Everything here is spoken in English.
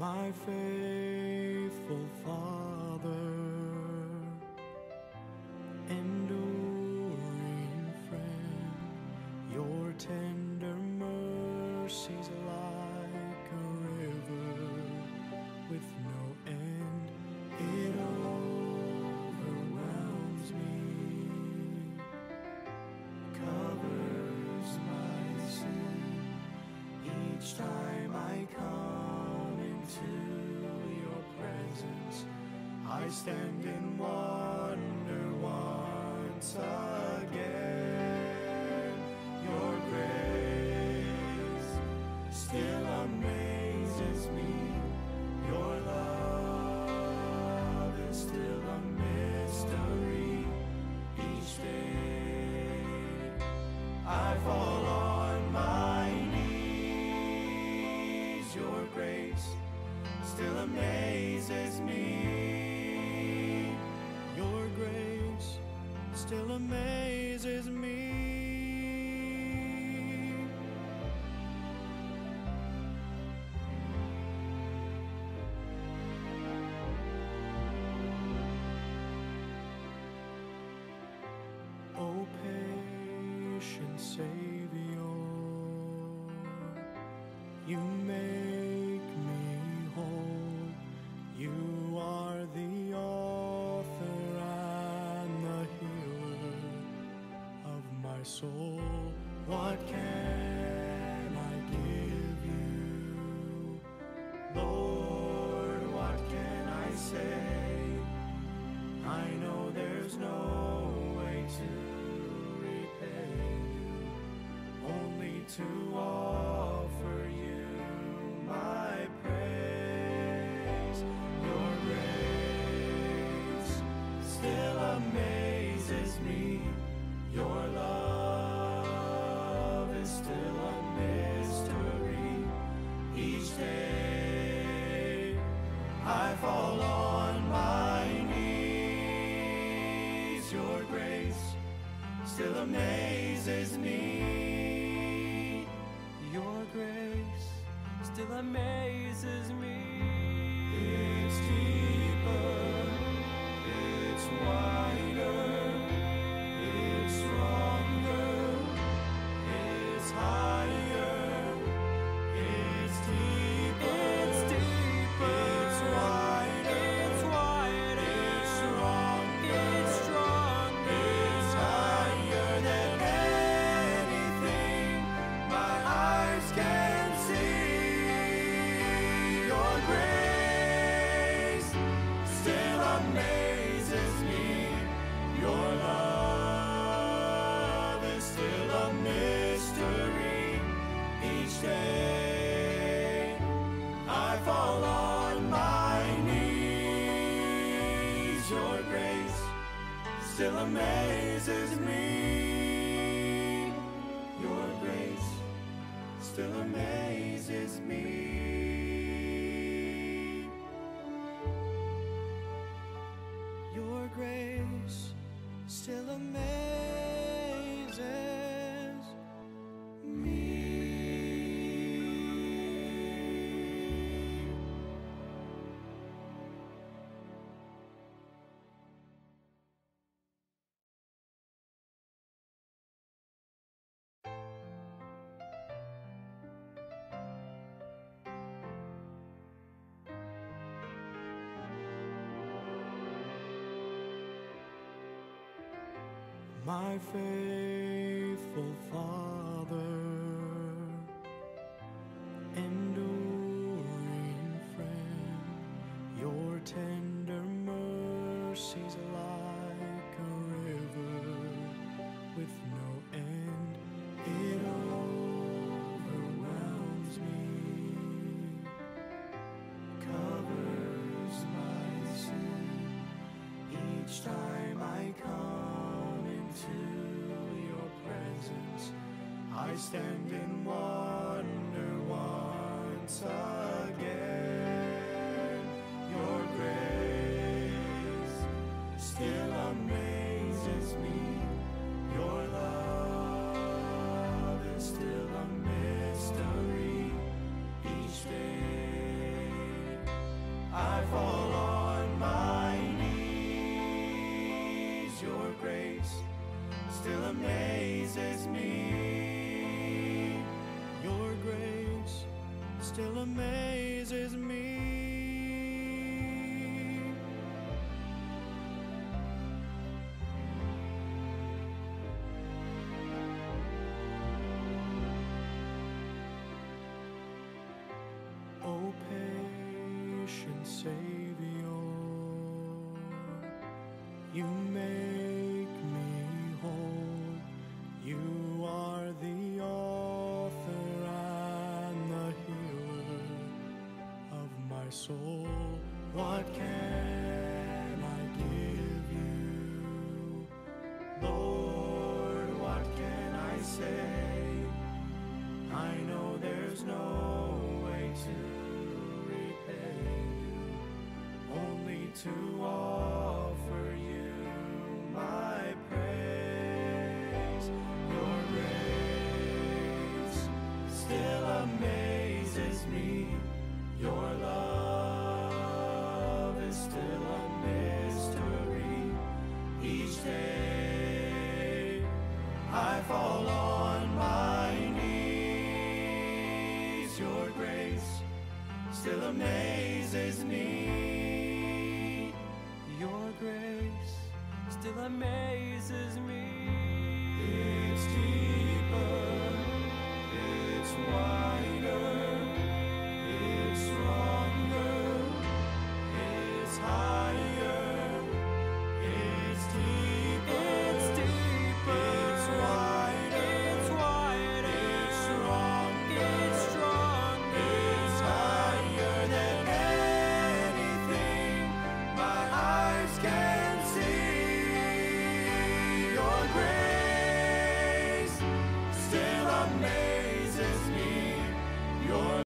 my faithful stand in wonder once again. Your grace still amazes me. Your love is still a mystery each day. I fall on my knees. Your grace still amazes me. Your grace still amazes me. O patient Savior, you make my soul. What can I give you? Lord, what can I say? I know there's no way to repay you, only to offer you my praise. Your grace still amazes me. Still amazes me. Your grace still amazes me. It's deeper, Your grace still amazes me. Your grace still amazes me. My faithful Father, I stand in wonder once again. Your grace still amazes me. Your love is still a mystery. Each day I fall on my knees. Your grace still amazes me. Still amazes me. Oh, patient Savior, you make soul. What can I give you? Lord, what can I say? I know there's no way to repay you, only to offer still amazes me. Your grace still amazes me. it's wider.